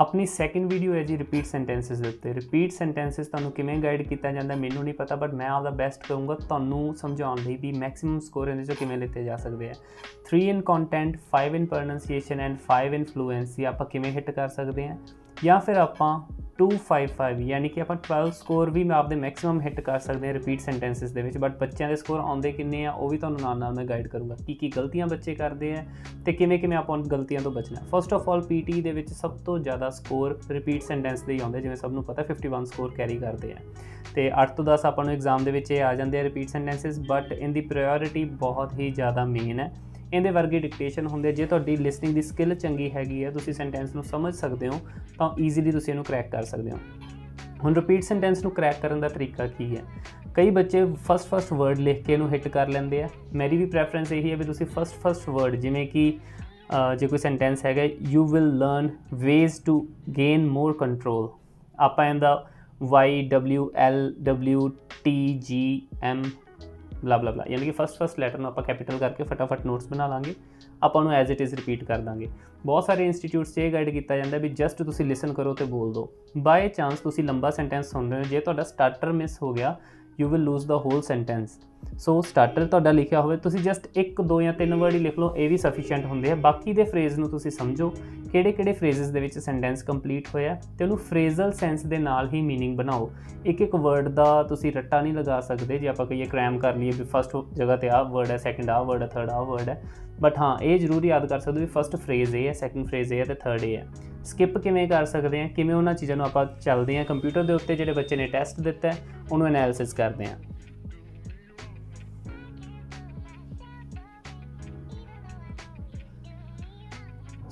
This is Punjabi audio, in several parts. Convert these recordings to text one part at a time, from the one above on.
ਆਪਣੀ ਸੈਕਿੰਡ ਵੀਡੀਓ ਹੈ ਜੀ ਰਿਪੀਟ ਸੈਂਟੈਂਸਸ ਦੇ ਉੱਤੇ। ਰਿਪੀਟ ਸੈਂਟੈਂਸਸ ਤੁਹਾਨੂੰ ਕਿਵੇਂ ਗਾਈਡ ਕੀਤਾ ਜਾਂਦਾ ਮੈਨੂੰ ਨਹੀਂ ਪਤਾ ਬਟ ਮੈਂ ਆਪਦਾ ਬੈਸਟ ਕਰੂੰਗਾ ਤੁਹਾਨੂੰ ਸਮਝਾਉਣ ਲਈ ਵੀ ਮੈਕਸਿਮਮ ਸਕੋਰ ਇਹਦੇ ਚੋਂ ਕਿਵੇਂ ਲਿੱਤੇ ਜਾ ਸਕਦੇ ਆ। 3 in content 5 in pronunciation and 5 in fluency ਆਪਾਂ ਕਿਵੇਂ ਹਿੱਟ ਕਰ ਸਕਦੇ ਆ? ਜਾਂ ਫਿਰ ਆਪਾਂ 255 ਯਾਨੀ ਕਿ ਆਪਾਂ 12 ਸਕੋਰ ਵੀ ਮੈਂ ਆਪਦੇ ਮੈਕਸਿਮਮ ਹਿੱਟ ਕਰ ਸਕਦੇ ਹਾਂ ਰਿਪੀਟ ਸੈਂਟੈਂਸਸ ਦੇ ਵਿੱਚ ਬਟ ਬੱਚਿਆਂ ਦੇ ਸਕੋਰ ਆਉਂਦੇ ਕਿੰਨੇ ਆ, ਉਹ ਵੀ ਤੁਹਾਨੂੰ ਨਾਲ ਨਾਲ ਮੈਂ ਗਾਈਡ ਕਰੂੰਗਾ ਕੀ ਕੀ ਗਲਤੀਆਂ ਬੱਚੇ ਕਰਦੇ ਆ ਤੇ ਕਿਵੇਂ ਕਿਵੇਂ ਆਪਾਂ ਉਹਨਾਂ ਗਲਤੀਆਂ ਤੋਂ ਬਚਣਾ। ਫਸਟ ਆਫ ਆਲ ਪੀਟੀ ਦੇ ਵਿੱਚ ਸਭ ਤੋਂ ਜ਼ਿਆਦਾ ਸਕੋਰ ਰਿਪੀਟ ਸੈਂਟੈਂਸ ਦੇ ਹੀ ਆਉਂਦੇ, ਜਿਵੇਂ ਸਭ ਨੂੰ ਪਤਾ 51 ਸਕੋਰ ਕੈਰੀ ਕਰਦੇ ਆ। ਤੇ 8 ਤੋਂ 10 ਆਪਾਂ ਨੂੰ ਐਗਜ਼ਾਮ ਦੇ ਵਿੱਚ ਇਹ ਆ ਜਾਂਦੇ ਆ ਰਿਪੀਟ ਸੈਂਟੈਂਸਸ ਬਟ ਇਨ ਦੀ ਪ੍ਰਾਇੋਰਟੀ ਬਹੁਤ ਹੀ ਜ਼ਿਆਦਾ ਮੇਨ ਹੈ। ਇਹਦੇ ਵਰਗੀ ਡਿਕਟੇਸ਼ਨ ਹੁੰਦੀ ਹੈ ਜੇ ਤੁਹਾਡੀ ਲਿਸਨਿੰਗ ਦੀ ਸਕਿੱਲ ਚੰਗੀ ਹੈਗੀ ਹੈ ਤੁਸੀਂ ਸੈਂਟੈਂਸ ਨੂੰ ਸਮਝ ਸਕਦੇ ਹੋ, ਤਾਂ ਈਜ਼ੀਲੀ ਤੁਸੀਂ ਇਹਨੂੰ ਕ੍ਰੈਕ ਕਰ ਸਕਦੇ ਹੋ। ਹੁਣ ਰਿਪੀਟ ਸੈਂਟੈਂਸ ਨੂੰ ਕ੍ਰੈਕ ਕਰਨ ਦਾ ਤਰੀਕਾ ਕੀ ਹੈ? ਕਈ ਬੱਚੇ ਫਸਟ ਫਸਟ ਵਰਡ ਲਿਖ ਕੇ ਇਹਨੂੰ ਹਿੱਟ ਕਰ ਲੈਂਦੇ ਆ। ਮੇਰੀ ਵੀ ਪ੍ਰੈਫਰੈਂਸ ਇਹੀ ਹੈ ਵੀ ਤੁਸੀਂ ਫਸਟ ਫਸਟ ਵਰਡ ਜਿਵੇਂ ਕਿ ਜੇ ਕੋਈ ਸੈਂਟੈਂਸ ਹੈਗਾ you will learn ways to gain more control ਆਪਾਂ ਇਹਦਾ y w l w t g m ਬਲਾ ਬਲਾ ਬਲਾ ਯਾਨੀ ਕਿ ਫਸਟ ਫਸਟ ਲੈਟਰ ਨੂੰ ਆਪਾਂ ਕੈਪੀਟਲ ਕਰਕੇ ਫਟਾਫਟ ਨੋਟਸ ਬਣਾ ਲਾਂਗੇ। ਆਪਾਂ ਨੂੰ ਐਜ਼ ਇਟ ਇਜ਼ ਰਿਪੀਟ ਕਰ ਦਾਂਗੇ। ਬਹੁਤ ਸਾਰੇ ਇੰਸਟੀਚਿਊਟਸ 'ਚ ਇਹ ਗਾਈਡ ਕੀਤਾ ਜਾਂਦਾ ਵੀ ਜਸਟ ਤੁਸੀਂ ਲਿਸਨ ਕਰੋ ਤੇ ਬੋਲ ਦਿਓ। ਬਾਈ ਚਾਂਸ ਤੁਸੀਂ ਲੰਬਾ ਸੈਂਟੈਂਸ ਸੁਣ ਰਹੇ ਹੋ। ਜੇ ਤੁਹਾਡਾ ਸਟਾਰਟਰ ਮਿਸ ਹੋ ਗਿਆ you will lose the whole sentence so starter ਤੁਹਾਡਾ ਲਿਖਿਆ ਹੋਵੇ ਤੁਸੀਂ ਜਸਟ ਇੱਕ ਦੋ ਜਾਂ ਤਿੰਨ ਵਰਡ ਹੀ ਲਿਖ ਲਓ ਇਹ ਵੀ ਸਫੀਸ਼ੀਐਂਟ ਹੁੰਦੇ ਆ ਬਾਕੀ ਦੇ ਫਰੇਜ਼ ਨੂੰ ਤੁਸੀਂ ਸਮਝੋ ਕਿਹੜੇ ਕਿਹੜੇ ਫਰੇਜ਼ਸ ਦੇ ਵਿੱਚ ਸੈਂਟੈਂਸ ਕੰਪਲੀਟ ਹੋਇਆ ਤੇ ਉਹਨੂੰ ਫਰੇਜ਼ਲ ਸੈਂਸ ਦੇ ਨਾਲ ਹੀ मीनिंग ਬਣਾਓ ਇੱਕ ਇੱਕ ਵਰਡ ਦਾ ਤੁਸੀਂ ਰੱਟਾ ਨਹੀਂ ਲਗਾ ਸਕਦੇ ਜੇ ਆਪਾਂ ਕਹੀਏ ਕ੍ਰੈਮ ਕਰ ਲਈਏ ਵੀ ਫਸਟ ਜਗ੍ਹਾ ਤੇ ਆਹ ਵਰਡ ਹੈ ਸੈਕੰਡ ਆਹ ਵਰਡ ਹੈ ਥਰਡ ਆਹ ਵਰਡ ਹੈ ਬਟ ਹਾਂ ਇਹ ਜ਼ਰੂਰ ਯਾਦ ਕਰ ਸਕਦੇ ਵੀ ਫਸਟ ਫਰੇਜ਼ ਇਹ ਹੈ ਸੈਕੰਡ ਫਰੇਜ਼ ਇਹ ਹੈ ਤੇ ਥਰਡ ਇਹ ਹੈ ਸਕਿਪ ਕਿਵੇਂ ਕਰ ਸਕਦੇ ਆ ਕਿਵੇਂ ਉਹਨਾਂ ਚੀਜ਼ਾਂ ਨੂੰ ਆਪਾਂ ਚੱਲਦੇ ਆ ਕੰਪਿਊਟਰ ਦੇ ਉੱਤੇ ਜਿਹੜੇ ਬੱਚੇ ਨੇ ਟੈਸਟ ਦਿੱਤਾ ਉਹਨੂੰ ਐਨਾਲਿਸਿਸ ਕਰਦੇ ਆ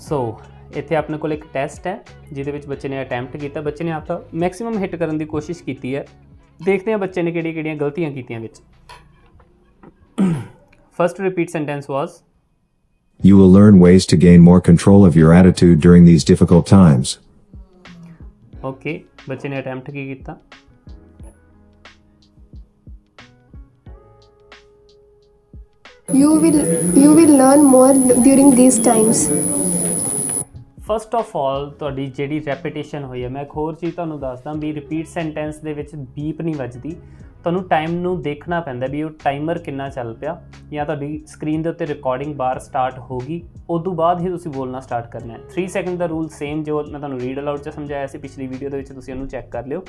ਸੋ ਇੱਥੇ ਆਪਣੇ ਕੋਲ ਇੱਕ ਟੈਸਟ ਹੈ ਜਿਹਦੇ ਵਿੱਚ ਬੱਚੇ ਨੇ ਅਟੈਂਪਟ ਕੀਤਾ ਬੱਚੇ ਨੇ ਆਪਦਾ ਮੈਕਸਿਮਮ ਹਿੱਟ ਕਰਨ ਦੀ ਕੋਸ਼ਿਸ਼ ਕੀਤੀ ਹੈ ਦੇਖਦੇ ਹਾਂ ਬੱਚੇ ਨੇ ਕਿਹੜੀਆਂ ਕਿਹੜੀਆਂ ਗਲਤੀਆਂ ਕੀਤੀਆਂ ਵਿੱਚ first repeat sentence was You will learn ways to gain more control of your attitude during these difficult times. Okay ਬੱਚੇ ਨੇ ਅਟੈਂਪਟ ਕੀ ਕੀਤਾ You will you will learn more during these times. First of all ਤੁਹਾਡੀ ਜਿਹੜੀ ਰੈਪੀਟੇਸ਼ਨ ਹੋਈ ਹੈ, ਮੈਂ ਇੱਕ ਹੋਰ ਚੀਜ਼ ਤੁਹਾਨੂੰ ਦੱਸਦਾ ਵੀ ਰਿਪੀਟ ਸੈਂਟੈਂਸ ਦੇ ਵਿੱਚ ਬੀਪ ਨਹੀਂ ਵੱਜਦੀ। ਤੁਹਾਨੂੰ ਟਾਈਮ ਨੂੰ ਦੇਖਣਾ ਪੈਂਦਾ ਵੀ ਉਹ ਟਾਈਮਰ ਕਿੰਨਾ ਚੱਲ ਪਿਆ ਜਾਂ ਤੁਹਾਡੀ ਸਕਰੀਨ ਦੇ ਉੱਤੇ ਰਿਕਾਰਡਿੰਗ ਬਾਰ ਸਟਾਰਟ ਹੋ ਗਈ ਉਸ ਤੋਂ ਬਾਅਦ ਹੀ ਤੁਸੀਂ ਬੋਲਣਾ ਸਟਾਰਟ ਕਰਨਾ ਹੈ। 3 ਸੈਕਿੰਡ ਦਾ ਰੂਲ ਸੇਮ ਜੋ ਮੈਂ ਤੁਹਾਨੂੰ ਰੀਡ ਅਲਾਉਡ 'ਚ ਸਮਝਾਇਆ ਸੀ, ਪਿਛਲੀ ਵੀਡੀਓ ਦੇ ਵਿੱਚ ਤੁਸੀਂ ਉਹਨੂੰ ਚੈੱਕ ਕਰ ਲਿਓ।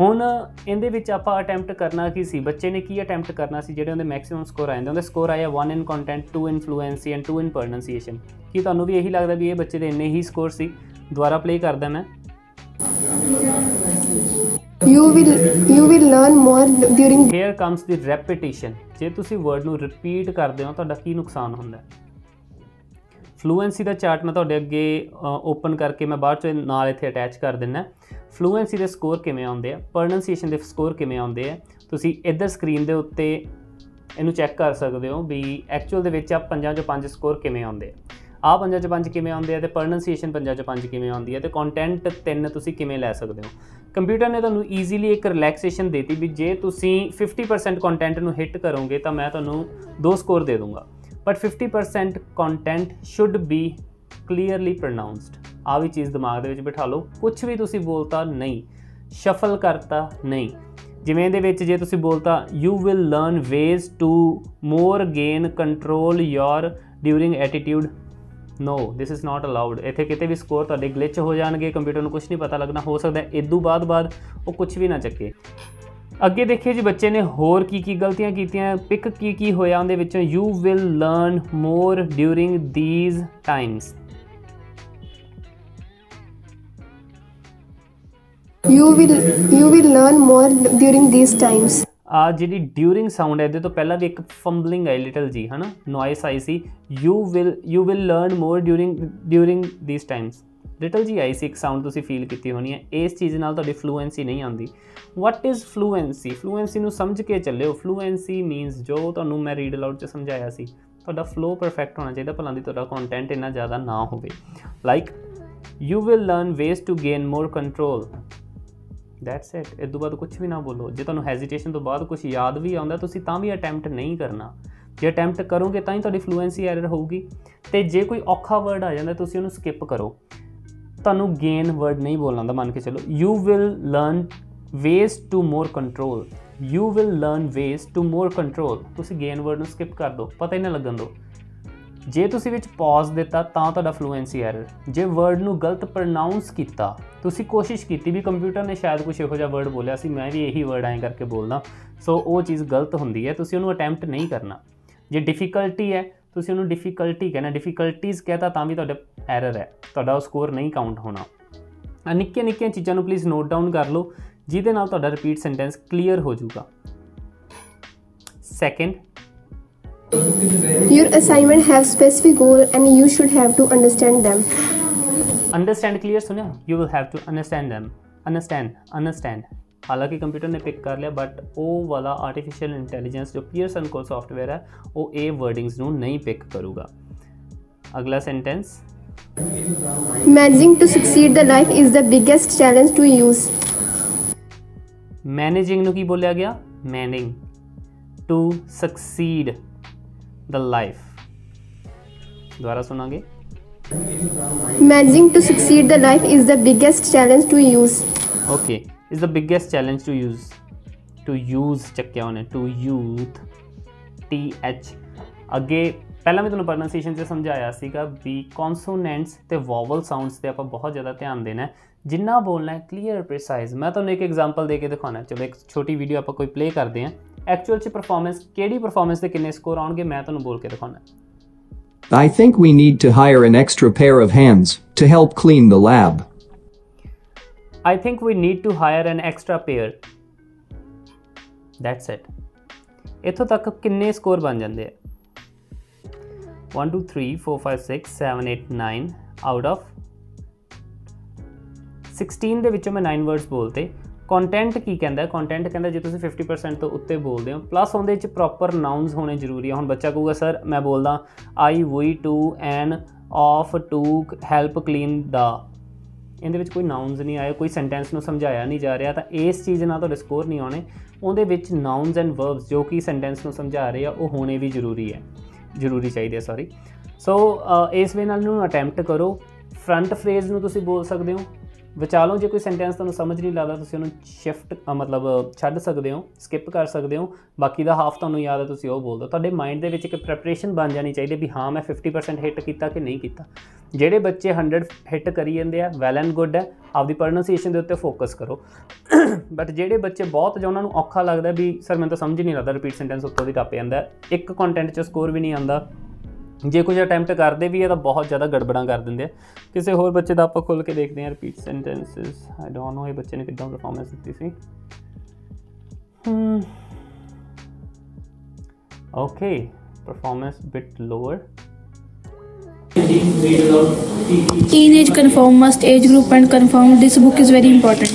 ਹੁਣ ਇਹਦੇ ਵਿੱਚ ਆਪਾਂ ਅਟੈਂਪਟ ਕਰਨਾ ਕੀ ਸੀ? ਬੱਚੇ ਨੇ ਕੀ ਅਟੈਂਪਟ ਕਰਨਾ ਸੀ? ਜਿਹੜੇ ਉਹਦੇ ਮੈਕਸਿਮਮ ਸਕੋਰ ਆਏ ਉਹਦੇ ਸਕੋਰ ਆਇਆ 1 in content 2 in fluency and 2 in pronunciation ਕੀ ਤੁਹਾਨੂੰ ਵੀ ਇਹੀ ਲੱਗਦਾ ਵੀ ਇਹ ਬੱਚੇ ਦੇ ਇੰਨੇ ਹੀ ਸਕੋਰ ਸੀ? ਦੁਬਾਰਾ ਪਲੇ ਕਰਦਾ ਮੈਂ। You will you will learn more during here comes the repetition ਜੇ ਤੁਸੀਂ ਵਰਡ ਨੂੰ ਰਿਪੀਟ ਕਰਦੇ ਹੋ ਤੁਹਾਡਾ ਕੀ ਨੁਕਸਾਨ ਹੁੰਦਾ? ਹੈ ਫਲੂਐਂਸੀ ਦਾ ਚਾਰਟ ਮੈਂ ਤੁਹਾਡੇ ਅੱਗੇ ਓਪਨ ਕਰਕੇ ਮੈਂ ਬਾਅਦ ਚ ਨਾਲ ਇੱਥੇ ਅਟੈਚ ਕਰ ਦਿੰਨਾ। ਫਲੂਐਂਸੀ ਦੇ ਸਕੋਰ ਕਿਵੇਂ ਆਉਂਦੇ ਆ? ਪ੍ਰੋਨੰਸੀਏਸ਼ਨ ਦੇ ਸਕੋਰ ਕਿਵੇਂ ਆਉਂਦੇ ਆ? ਤੁਸੀਂ ਇੱਧਰ ਸਕਰੀਨ ਦੇ ਉੱਤੇ ਇਹਨੂੰ ਚੈੱਕ ਕਰ ਸਕਦੇ ਹੋ ਵੀ ਐਕਚੁਅਲ ਦੇ ਵਿੱਚ ਆ ਪੰਜਾਂ ਚੋਂ ਪੰਜ ਸਕੋਰ ਕਿਵੇਂ ਆਉਂਦੇ ਆ। ਆ ਪੰਜਾਂ ਚੋਂ ਪੰਜ ਕਿਵੇਂ ਆਉਂਦੇ ਆ ਤੇ ਪ੍ਰੋਨੰਸੀਏਸ਼ਨ ਪੰਜਾਂ ਚੋਂ ਪੰਜ ਕਿਵੇਂ ਆਉਂਦੀ ਹੈ ਤੇ ਕੰਟੈਂਟ ਤਿੰਨ ਤੁਸੀਂ ਕਿਵੇਂ ਲੈ ਸਕਦੇ ਹੋ। ਕੰਪਿਊਟਰ ਨੇ ਤੁਹਾਨੂੰ ਈਜ਼ੀਲੀ ਇੱਕ ਰਿਲੈਕਸੇਸ਼ਨ ਦੇਤੀ ਵੀ ਜੇ ਤੁਸੀਂ 50% ਕੰਟੈਂਟ ਨੂੰ ਹਿੱਟ ਕਰੋਗੇ ਤਾਂ ਮੈਂ ਤੁਹਾਨੂੰ ਦੋ ਸਕੋਰ ਦੇ ਦੂੰਗਾ। But 50% content should be clearly pronounced ਆ ਵੀ ਚੀਜ਼ ਦਿਮਾਗ ਦੇ ਵਿੱਚ ਬਿਠਾ ਲਓ। ਕੁਝ ਵੀ ਤੁਸੀਂ ਬੋਲਤਾ ਨਹੀਂ, ਸ਼ਫਲ ਕਰਤਾ ਨਹੀਂ। ਜਿਵੇਂ ਇਹਦੇ ਵਿੱਚ ਜੇ ਤੁਸੀਂ ਬੋਲਤਾ you will learn ways to more gain control your during attitude no this is not allowed ਇੱਥੇ ਕਿਤੇ ਵੀ ਸਕੋਰ ਤੁਹਾਡੇ ਗਲਿਚ ਹੋ ਜਾਣਗੇ ਕੰਪਿਊਟਰ ਨੂੰ ਕੁਝ ਨਹੀਂ ਪਤਾ ਲੱਗਣਾ। ਹੋ ਸਕਦਾ ਹੈ ਇਦੋਂ ਬਾਅਦ ਬਾਅਦ ਉਹ ਕੁਝ ਵੀ ਨਾ ਚੱਕੇ। ਅੱਗੇ ਦੇਖਿਓ ਜੀ ਬੱਚੇ ਨੇ ਹੋਰ ਕੀ ਕੀ ਗਲਤੀਆਂ ਕੀਤੀਆਂ ਪਿਕ ਕੀ ਕੀ ਹੋਇਆ ਉਹਦੇ ਵਿੱਚੋਂ you will learn more during these times you will you will learn more during these times. ਆ ਜਿਹੜੀ ਡਿਊਰਿੰਗ ਸਾਊਂਡ ਹੈ ਇਹਦੇ ਤੋਂ ਪਹਿਲਾਂ ਵੀ ਇੱਕ ਫੰਬਲਿੰਗ ਆਈ ਲਿਟਲ ਜੀ ਹਨਾ? Noise I C. You will you will learn more during during these times little ਜੀ ਆਈ ਸੀ, ਇੱਕ ਸਾਊਂਡ ਤੁਸੀਂ ਫੀਲ ਕੀਤੀ ਹੋਣੀ ਹੈ। ਇਸ ਚੀਜ਼ ਨਾਲ ਤੁਹਾਡੀ ਫਲੂਐਂਸੀ ਨਹੀਂ ਆਉਂਦੀ। ਵਾਟ ਇਜ਼ ਫਲੂਐਂਸੀ ਫਲੂਐਂਸੀ ਨੂੰ ਸਮਝ ਕੇ ਚੱਲਿਓ। ਫਲੂਐਂਸੀ ਮੀਨਸ ਜੋ ਤੁਹਾਨੂੰ ਮੈਂ ਰੀਡ ਅਲਾਉਡ 'ਚ ਸਮਝਾਇਆ ਸੀ, ਤੁਹਾਡਾ ਫਲੋ ਪਰਫੈਕਟ ਹੋਣਾ ਚਾਹੀਦਾ, ਭਲਾਂ ਦੀ ਤੁਹਾਡਾ ਕੰਟੈਂਟ ਇੰਨਾ ਜ਼ਿਆਦਾ ਨਾ ਹੋਵੇ। Like you will learn ways to gain more control that's it ਇਹ ਤੋਂ ਬਾਅਦ ਕੁਝ ਵੀ ਨਾ ਬੋਲੋ। ਜੇ ਤੁਹਾਨੂੰ ਹੈਜ਼ਿਟੇਸ਼ਨ ਤੋਂ ਬਾਅਦ ਕੁਝ ਯਾਦ ਵੀ ਆਉਂਦਾ, ਤੁਸੀਂ ਤਾਂ ਵੀ ਅਟੈਂਪਟ ਨਹੀਂ ਕਰਨਾ। ਜੇ ਅਟੈਂਪਟ ਕਰੋਗੇ, ਤਾਂ ਹੀ ਤੁਹਾਡੀ ਫਲੂਐਂਸੀ ਐਰਰ ਹੋਊਗੀ। ਤੇ ਜੇ ਕੋਈ ਔਖਾ ਵਰਡ ਆ ਜਾਂਦਾ, ਤੁਸੀਂ ਉਹਨੂੰ ਸਕਿਪ ਕਰੋ। ਤੁਹਾਨੂੰ ਗੇਨ ਵਰਡ ਨਹੀਂ ਬੋਲਣਾ ਦਾ ਮੰਨ ਕੇ ਚਲੋ। You will learn ways to more control you will learn ways to more control ਤੁਸੀਂ ਗੇਨ ਵਰਡ ਨੂੰ ਸਕਿਪ ਕਰ ਦਿਓ ਪਤਾ ਹੀ ਨਾ ਲੱਗਣ ਦਿਓ ਜੇ ਤੁਸੀਂ ਵਿੱਚ ਪੌਜ਼ ਦਿੱਤਾ, ਤਾਂ ਤੁਹਾਡਾ ਫਲੂਐਂਸੀ ਐਰਰ ਜੇ ਵਰਡ ਨੂੰ ਗਲਤ ਪ੍ਰੋਨਾਂਸ ਕੀਤਾ, ਤੁਸੀਂ ਕੋਸ਼ਿਸ਼ ਕੀਤੀ ਵੀ ਕੰਪਿਊਟਰ ਨੇ ਸ਼ਾਇਦ ਕੁਝ ਇਹੋ ਜਿਹਾ ਵਰਡ ਬੋਲਿਆ ਸੀ, ਮੈਂ ਵੀ ਇਹੀ ਵਰਡ ਐਂ ਕਰਕੇ ਬੋਲਦਾ। ਸੋ ਉਹ ਚੀਜ਼ ਗਲਤ ਹੁੰਦੀ ਹੈ, ਤੁਸੀਂ ਉਹਨੂੰ ਅਟੈਂਪਟ ਨਹੀਂ ਕਰਨਾ। ਜੇ ਡਿਫਿਕਲਟੀ ਹੈ ਤੁਸੀਂ ਉਹਨੂੰ ਡਿਫਿਕਲਟੀ ਕਹਿਣਾ ਡਿਫਿਕਲਟੀਜ਼ ਕਹਤਾ ਤਾਂ ਵੀ ਤੁਹਾਡਾ ਐਰਰ ਹੈ ਤੁਹਾਡਾ ਉਹ ਸਕੋਰ ਨਹੀਂ ਕਾਊਂਟ ਹੋਣਾ। ਆ ਨਿੱਕੀਆਂ ਨਿੱਕੀਆਂ ਚੀਜ਼ਾਂ ਨੂੰ ਪਲੀਜ਼ ਨੋਟ ਡਾਊਨ ਕਰ ਲਓ ਜਿਹਦੇ ਨਾਲ ਤੁਹਾਡਾ ਰਿਪੀਟ ਸੈਂਟੈਂਸ ਕਲੀਅਰ ਹੋ ਜਾਊਗਾ। Second Your assignment have specific goal and you should have to understand them. Understand clear ਸੁਣਿਆ? You will have to understand them. Understand understand ਹਾਲਾਂਕਿ ਕੰਪਿਊਟਰ ਨੇ ਪਿਕ ਕਰ ਲਿਆ ਬਟ ਉਹ ਵਾਲਾ ਆਰਟੀਫੀਸ਼ੀਅਲ ਇੰਟੈਲੀਜੈਂਸ ਜੋ ਪੀਅਰਸਨ ਕੋਲ ਸੌਫਟਵੇਅਰ ਹੈ ਉਹ ਇਹ ਵਰਡਿੰਗਸ ਨੂੰ ਨਹੀਂ ਪਿਕ ਕਰੂਗਾ ਅਗਲਾ sentence Managing to succeed the life is the biggest challenge to use. Managing ਨੂੰ ਕੀ ਬੋਲਿਆ ਗਿਆ meaning to succeed the life ਦੁਬਾਰਾ ਸੁਣਾਂਗੇ Managing to succeed the life is the biggest challenge to use. okay is the biggest challenge to use to use ਚੱਕਿਆ ਉਹਨੇ, to youth, t h. ਅੱਗੇ ਪਹਿਲਾਂ ਮੈਂ ਤੁਹਾਨੂੰ ਪ੍ਰੋਨਾਂਸੀਏਸ਼ਨ 'ਚ ਸਮਝਾਇਆ ਸੀਗਾ ਵੀ ਕੌਨਸੋਨੈਂਟਸ ਤੇ ਵੋਵਲ ਸਾਊਂਡਸ ਤੇ ਆਪਾਂ ਬਹੁਤ ਜ਼ਿਆਦਾ ਧਿਆਨ ਦੇਣਾ ਜਿੰਨਾ ਬੋਲਣਾ ਹੈ ਕਲੀਅਰ ਪ੍ਰੀਸਾਈਜ਼ ਮੈਂ ਤੁਹਾਨੂੰ ਇੱਕ ਐਗਜ਼ਾਮਪਲ ਦੇ ਕੇ ਦਿਖਾਉਣਾ ਚਲੋ ਇੱਕ ਛੋਟੀ ਵੀਡੀਓ ਆਪਾਂ ਕੋਈ ਪਲੇ ਕਰਦੇ ਹਾਂ। ਐਕਚੁਅਲ 'ਚ ਪਰਫਾਰਮੈਂਸ ਕਿਹੜੀ ਪਰਫਾਰਮੈਂਸ 'ਤੇ ਕਿੰਨੇ ਸਕੋਰ ਆਉਣਗੇ, ਮੈਂ ਤੁਹਾਨੂੰ ਬੋਲ ਕੇ ਦਿਖਾਉਣਾ ਹੈ। I think we need to hire an extra pair of hands to help clean the lab. I think we need to hire an extra pair. That's it. ਇੱਥੋਂ ਤੱਕ ਕਿੰਨੇ ਸਕੋਰ ਬਣ ਜਾਂਦੇ ਆ 1 2 3 4 5 6 7 8 9 ਆਊਟ ਆਫ 16 ਦੇ ਵਿੱਚੋਂ ਮੈਂ 9 ਵਰਡਸ ਬੋਲਤੇ ਕੰਟੈਂਟ ਕੀ ਕਹਿੰਦਾ ਕੰਟੈਂਟ ਕਹਿੰਦਾ ਜੇ ਤੁਸੀਂ 50% ਤੋਂ ਉੱਤੇ ਬੋਲਦੇ ਹੋ ਪਲੱਸ ਉਹਦੇ ਵਿੱਚ ਪ੍ਰੋਪਰ ਨਾਉਂਸ ਹੋਣੇ ਜ਼ਰੂਰੀ ਆ ਹੁਣ ਬੱਚਾ ਕਹੂਗਾ ਸਰ ਮੈਂ ਬੋਲਦਾ I we to an of to help clean the ਇਹਦੇ ਵਿੱਚ ਕੋਈ ਨਾਉਂਸ ਨਹੀਂ ਆਏ, ਕੋਈ ਸੈਂਟੈਂਸ ਨੂੰ ਸਮਝਾਇਆ ਨਹੀਂ ਜਾ ਰਿਹਾ, ਤਾਂ ਇਸ ਚੀਜ਼ ਨਾਲ ਤੁਹਾਡੇ ਸਕੋਰ ਨਹੀਂ ਆਉਣੇ। ਉਹਦੇ ਵਿੱਚ ਨਾਉਂਸ ਐਂਡ ਵਰਬਸ ਜੋ ਕਿ ਸੈਂਟੈਂਸ ਨੂੰ ਸਮਝਾ ਰਹੇ ਆ, ਉਹ ਹੋਣੇ ਵੀ ਜ਼ਰੂਰੀ ਹੈ। ਜ਼ਰੂਰੀ ਚਾਹੀਦੇ ਸੌਰੀ ਸੋ ਇਸ ਵੇ ਨਾਲ ਨੂੰ ਅਟੈਂਪਟ ਕਰੋ। ਫਰੰਟ ਫਰੇਜ਼ ਨੂੰ ਤੁਸੀਂ ਬੋਲ ਸਕਦੇ ਹੋ। ਵਿਚਾਲੋਂ ਜੇ ਕੋਈ ਸੈਂਟੈਂਸ ਤੁਹਾਨੂੰ ਸਮਝ ਨਹੀਂ ਲੱਗਦਾ, ਤੁਸੀਂ ਉਹਨੂੰ ਸ਼ਿਫਟ ਮਤਲਬ, ਛੱਡ ਸਕਦੇ ਹੋ ਸਕਿਪ ਕਰ ਸਕਦੇ ਹੋ। ਬਾਕੀ ਦਾ ਹਾਫ ਤੁਹਾਨੂੰ ਯਾਦ ਹੈ, ਤੁਸੀਂ ਉਹ ਬੋਲ ਦਿਓ ਤੁਹਾਡੇ ਮਾਈਂਡ ਦੇ ਵਿੱਚ ਇੱਕ ਪ੍ਰੈਪਰੇਸ਼ਨ ਬਣ ਜਾਣੀ ਚਾਹੀਦੀ ਵੀ ਹਾਂ, ਮੈਂ 50% ਹਿੱਟ ਕੀਤਾ ਕਿ ਨਹੀਂ ਕੀਤਾ। ਜਿਹੜੇ ਬੱਚੇ 100 ਹਿੱਟ ਕਰੀ ਜਾਂਦੇ ਆ ਵੈਲ ਐਂਡ ਗੁੱਡ ਹੈ, ਆਪਦੀ ਪ੍ਰੋਨੰਸੀਏਸ਼ਨ ਦੇ ਉੱਤੇ ਫੋਕਸ ਕਰੋ। ਬਟ ਜਿਹੜੇ ਬੱਚੇ ਬਹੁਤ ਜਾਂ ਉਹਨਾਂ ਨੂੰ ਔਖਾ ਲੱਗਦਾ ਵੀ ਸਰ ਮੈਨੂੰ ਤਾਂ ਸਮਝ ਨਹੀਂ ਲੱਗਦਾ ਰਿਪੀਟ ਸੈਂਟੈਂਸ ਉੱਤੋਂ ਦੀ ਟੱਪ ਜਾਂਦਾ। ਇੱਕ ਕੰਟੈਂਟ 'ਚ ਸਕੋਰ ਵੀ ਨਹੀਂ ਆਉਂਦਾ। ਜੇ ਕੁਝ ਅਟੈਂਪਟ ਕਰਦੇ ਵੀ ਆ ਤਾਂ ਬਹੁਤ ਜ਼ਿਆਦਾ ਗੜਬੜਾਂ ਕਰ ਦਿੰਦੇ ਆ। ਕਿਸੇ ਹੋਰ ਬੱਚੇ ਦਾ ਆਪਾਂ ਖੋਲ ਕੇ ਦੇਖਦੇ ਹਾਂ repeat sentences I don't know ਇਹ ਬੱਚੇ ਨੇ ਕਿੱਦਾਂ ਪਰਫਾਰਮੈਂਸ ਦਿੱਤੀ ਸੀ। ਹਮ। Okay performance bit lower Teenage confirm must age group and confirm this book is very important.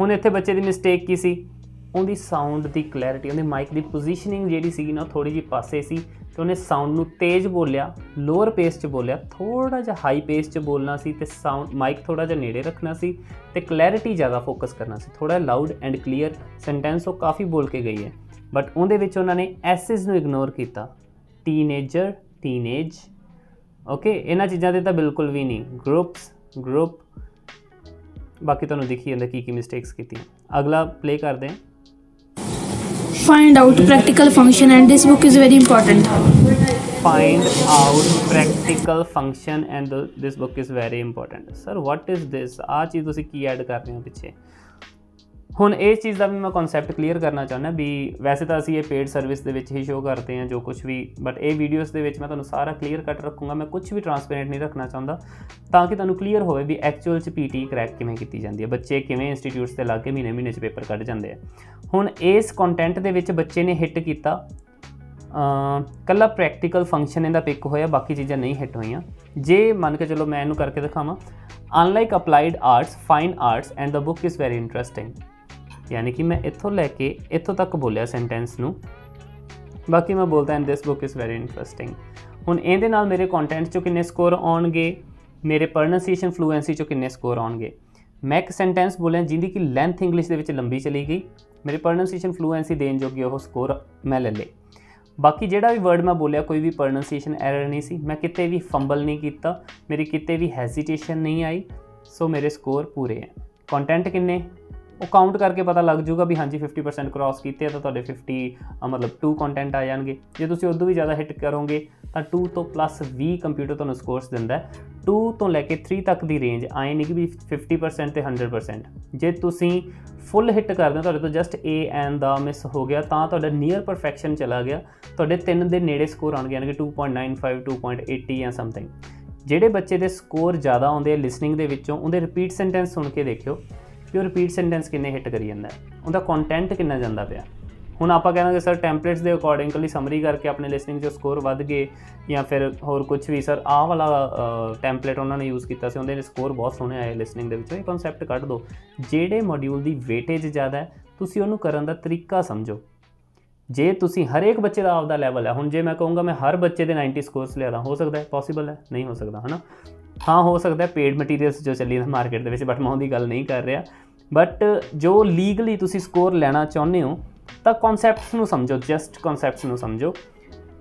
ਹੁਣ ਇੱਥੇ ਬੱਚੇ ਦੀ ਮਿਸਟੇਕ ਕੀ ਸੀ? ਉਹਦੀ ਸਾਊਂਡ ਦੀ ਕਲੈਰਿਟੀ ਉਹਦੀ ਮਾਈਕ ਦੀ ਪੋਜੀਸ਼ਨਿੰਗ ਜਿਹੜੀ ਸੀਗੀ ਨਾ ਥੋੜੀ ਜਿਹੀ ਪਾਸੇ ਸੀ ਤੇ ਉਹਨੇ ਸਾਊਂਡ ਨੂੰ ਤੇਜ਼ ਬੋਲਿਆ ਲੋਅਰ ਪੇਸ 'ਚ ਬੋਲਿਆ ਥੋੜਾ ਜਿਹਾ ਹਾਈ ਪੇਸ 'ਚ ਬੋਲਣਾ ਸੀ ਤੇ ਸਾਊਂਡ ਮਾਈਕ ਥੋੜਾ ਜਿਹਾ ਨੇੜੇ ਰੱਖਣਾ ਸੀ ਤੇ ਕਲੈਰਿਟੀ ਜ਼ਿਆਦਾ ਫੋਕਸ ਕਰਨਾ ਸੀ। ਥੋੜਾ ਲਾਊਡ ਐਂਡ ਕਲੀਅਰ ਸੈਂਟੈਂਸ ਉਹ ਕਾਫੀ ਬੋਲ ਕੇ ਗਈ ਹੈ। ਬਟ ਉਹਦੇ ਵਿੱਚ ਉਹਨਾਂ ਨੇ ਐਸਸ ਨੂੰ ਇਗਨੋਰ ਕੀਤਾ। ਟੀਨੇਜਰ ਟੀਨੇਜ ਓਕੇ ਇਹਨਾਂ ਚੀਜ਼ਾਂ 'ਤੇ ਤਾਂ ਬਿਲਕੁਲ ਵੀ ਨਹੀਂ। ਗਰੁੱਪਸ ਗਰੁੱਪ ਬਾਕੀ ਤੁਹਾਨੂੰ ਦਿਖੀ ਜਾਂਦਾ ਕੀ ਕੀ ਮਿਸਟੇਕਸ ਕੀਤੀਆਂ। ਅਗਲਾ ਪਲੇ ਕਰਦੇ ਹਾਂ। Find out practical function and this book is very important. find out practical function and the, this book is very important sir what is this ਆ ਚੀਜ਼ ਤੁਸੀਂ ਕੀ ਐਡ ਕਰ ਰਹੇ ਹੋ ਪਿੱਛੇ ਹੁਣ ਇਸ ਚੀਜ਼ ਦਾ ਵੀ ਮੈਂ ਕਨਸੈਪਟ ਕਲੀਅਰ ਕਰਨਾ ਚਾਹੁੰਦਾ ਵੀ ਵੈਸੇ ਤਾਂ ਅਸੀਂ ਇਹ ਪੇਡ ਸਰਵਿਸ ਦੇ ਵਿੱਚ ਹੀ ਸ਼ੋਅ ਕਰਦੇ ਹਾਂ ਜੋ ਕੁਝ ਵੀ ਬਟ ਇਹ ਵੀਡੀਓਜ਼ ਦੇ ਵਿੱਚ ਮੈਂ ਤੁਹਾਨੂੰ ਸਾਰਾ ਕਲੀਅਰ ਕੱਟ ਰੱਖੂੰਗਾ, ਮੈਂ ਕੁਝ ਵੀ ਟਰਾਂਸਪੇਰੈਂਟ ਨਹੀਂ ਰੱਖਣਾ ਚਾਹੁੰਦਾ, ਤਾਂ ਕਿ ਤੁਹਾਨੂੰ ਕਲੀਅਰ ਹੋਵੇ ਵੀ ਐਕਚੁਅਲ ਚ ਪੀਟੀ ਕ੍ਰੈਕ ਕਿਵੇਂ ਕੀਤੀ ਜਾਂਦੀ ਹੈ, ਬੱਚੇ ਕਿਵੇਂ ਇੰਸਟੀਚਿਊਟਸ ਤੇ ਲਾ ਕੇ ਮਹੀਨੇ ਮਹੀਨੇ ਚ ਪੇਪਰ ਕੱਢ ਜਾਂਦੇ ਆ। ਹੁਣ ਇਸ ਕੰਟੈਂਟ ਦੇ ਵਿੱਚ ਬੱਚੇ ਨੇ ਹਿੱਟ ਕੀਤਾ, ਅਮ, ਕੱਲਾ ਪ੍ਰੈਕਟੀਕਲ ਫੰਕਸ਼ਨ ਇਹਦਾ ਪਿਕ ਹੋਇਆ, ਬਾਕੀ ਚੀਜ਼ਾਂ ਨਹੀਂ ਹਿੱਟ ਹੋਈਆਂ। ਜੇ ਮੰਨ ਕੇ ਚਲੋ ਮੈਂ ਇਹਨੂੰ ਕਰਕੇ ਦਿਖਾਵਾਂ unlike applied arts fine arts and the book is very interesting ਯਾਨੀ ਕਿ ਮੈਂ ਇੱਥੋਂ ਲੈ ਕੇ ਇੱਥੋਂ ਤੱਕ ਬੋਲਿਆ ਸੈਂਟੈਂਸ ਨੂੰ। ਬਾਕੀ ਮੈਂ ਬੋਲਦਾ and this book is very interesting ਹੁਣ ਇਹਦੇ ਨਾਲ ਮੇਰੇ ਕੰਟੈਂਟ ਚੋਂ ਕਿੰਨੇ ਸਕੋਰ ਆਉਣਗੇ? ਮੇਰੇ ਪ੍ਰੋਨੰਸੀਏਸ਼ਨ ਫਲੂਐਂਸੀ ਚੋਂ ਕਿੰਨੇ ਸਕੋਰ ਆਉਣਗੇ? ਮੈਂ ਇੱਕ ਸੈਂਟੈਂਸ ਬੋਲਿਆ ਜਿਹਦੀ ਕਿ ਲੈਂਥ ਇੰਗਲਿਸ਼ ਦੇ ਵਿੱਚ ਲੰਬੀ ਚਲੀ ਗਈ। ਮੇਰੇ ਪ੍ਰੋਨੰਸੀਏਸ਼ਨ ਫਲੂਐਂਸੀ ਦੇਣ ਜੋਗੀ ਉਹ ਸਕੋਰ ਮੈਂ ਲੈ ਲੇ ਬਾਕੀ ਜਿਹੜਾ ਵੀ ਵਰਡ ਮੈਂ ਬੋਲਿਆ ਕੋਈ ਵੀ ਪ੍ਰੋਨੰਸੀਏਸ਼ਨ ਐਰਰ ਨਹੀਂ ਸੀ। ਮੈਂ ਕਿਤੇ ਵੀ ਫੰਬਲ ਨਹੀਂ ਕੀਤਾ। ਮੇਰੀ ਕਿਤੇ ਵੀ ਹੈਜ਼ਿਟੇਸ਼ਨ ਨਹੀਂ ਆਈ। ਸੋ ਮੇਰੇ ਸਕੋਰ ਪੂਰੇ ਹੈ ਕੰਟੈਂਟ ਕਿੰਨੇ? ਉਹ ਕਾਊਂਟ ਕਰਕੇ ਪਤਾ ਲੱਗ ਜਾਊਗਾ ਵੀ ਹਾਂਜੀ 50% ਕ੍ਰਾਸ ਕੀਤੇ ਆ ਤਾਂ ਤੁਹਾਡੇ 50 ਮਤਲਬ 2 ਕੰਟੈਂਟ ਆ ਜਾਣਗੇ। ਜੇ ਤੁਸੀਂ ਉਦੋਂ ਵੀ ਜ਼ਿਆਦਾ ਹਿੱਟ ਕਰੋਗੇ, ਤਾਂ 2 ਤੋਂ ਪਲੱਸ 20 ਕੰਪਿਊਟਰ ਤੁਹਾਨੂੰ ਸਕੋਰਸ ਦਿੰਦਾ ਹੈ। 2 ਤੋਂ ਲੈ ਕੇ 3 ਤੱਕ ਦੀ ਰੇਂਜ ਆਏ ਨਹੀਂ ਕਿ ਵੀ 50% ਤੇ 100% ਜੇ ਤੁਸੀਂ ਫੁੱਲ ਹਿੱਟ ਕਰਦੇ ਹੋ, ਤੁਹਾਡੇ ਤੋਂ just a N the miss ਹੋ ਗਿਆ, ਤਾਂ ਤੁਹਾਡਾ ਨੀਅਰ ਪਰਫੈਕਸ਼ਨ ਚਲਾ ਗਿਆ। ਤੁਹਾਡੇ 3 ਦੇ ਨੇੜੇ ਸਕੋਰ ਆਣਗੇ ਯਾਨੀ ਕਿ 2.95 2.80 ਜਾਂ ਸਮਥਿੰਗ ਜਿਹੜੇ ਬੱਚੇ ਦੇ ਸਕੋਰ ਜ਼ਿਆਦਾ ਆਉਂਦੇ ਆ ਲਿਸਨਿੰਗ ਦੇ ਵਿੱਚੋਂ, ਉਹਦੇ ਰਿਪੀਟ ਸੈਂਟੈਂਸ ਸੁਣ ਕੇ ਦੇਖਿਓ। ਕਿ ਉਹ ਰਿਪੀਟ ਸੈਂਟੈਂਸ ਕਿੰਨੇ ਹਿੱਟ ਕਰੀ ਜਾਂਦਾ ਉਹਦਾ ਕੰਟੈਂਟ ਕਿੰਨਾ ਜਾਂਦਾ ਪਿਆ। ਹੁਣ ਆਪਾਂ ਕਹਿੰਦੇ ਸਰ ਟੈਂਪਲੇਟਸ ਦੇ ਅਕੋਰਡਿੰਗਲੀ ਸਮਰੀ ਕਰਕੇ ਆਪਣੇ ਲਿਸਨਿੰਗ 'ਚ ਸਕੋਰ ਵੱਧ ਗਏ ਜਾਂ ਫਿਰ ਹੋਰ ਕੁਝ ਵੀ, ਸਰ ਆਹ ਵਾਲਾ ਟੈਂਪਲੇਟ ਉਹਨਾਂ ਨੇ ਯੂਜ਼ ਕੀਤਾ ਸੀ, ਉਹਦੇ ਨੇ ਸਕੋਰ ਬਹੁਤ ਸੋਹਣੇ ਆਏ ਲਿਸਨਿੰਗ ਦੇ ਵਿੱਚੋਂ। ਇਹ ਕਨਸੈਪਟ ਕੱਢ ਦਿਓ ਜਿਹੜੇ ਮੋਡਿਊਲ ਦੀ ਵੇਟੇਜ ਜ਼ਿਆਦਾ ਹੈ, ਤੁਸੀਂ ਉਹਨੂੰ ਕਰਨ ਦਾ ਤਰੀਕਾ ਸਮਝੋ। ਜੇ ਤੁਸੀਂ ਹਰੇਕ ਬੱਚੇ ਦਾ ਆਪਦਾ ਲੈਵਲ ਹੈ, ਹੁਣ ਜੇ ਮੈਂ ਕਹੂੰਗਾ ਮੈਂ ਹਰ ਬੱਚੇ ਦੇ 90 ਸਕੋਰਸ ਲਿਆਦਾ ਹੋ ਸਕਦਾ ਹੈ? ਪੋਸੀਬਲ ਹੈ? ਨਹੀਂ ਹੋ ਸਕਦਾ, ਹਨਾ? ਹਾਂ, ਹੋ ਸਕਦਾ ਹੈ ਪੇਡ ਮਟੀਰੀਅਲਸ ਜੋ ਚੱਲੀ ਜਾਂਦਾ ਮਾਰਕੀਟ ਦੇ ਵਿੱਚ ਬਟ ਮੈਂ ਉਹਦੀ ਗੱਲ ਨਹੀਂ ਕਰ ਰਿਹਾ। ਬਟ ਜੋ ਲੀਗਲੀ ਤੁਸੀਂ ਸਕੋਰ ਲੈਣਾ ਚਾਹੁੰਦੇ ਹੋ, ਤਾਂ ਕਨਸੈਪਟਸ ਨੂੰ ਸਮਝੋ ਜਸਟ ਕਨਸੈਪਟਸ ਨੂੰ ਸਮਝੋ।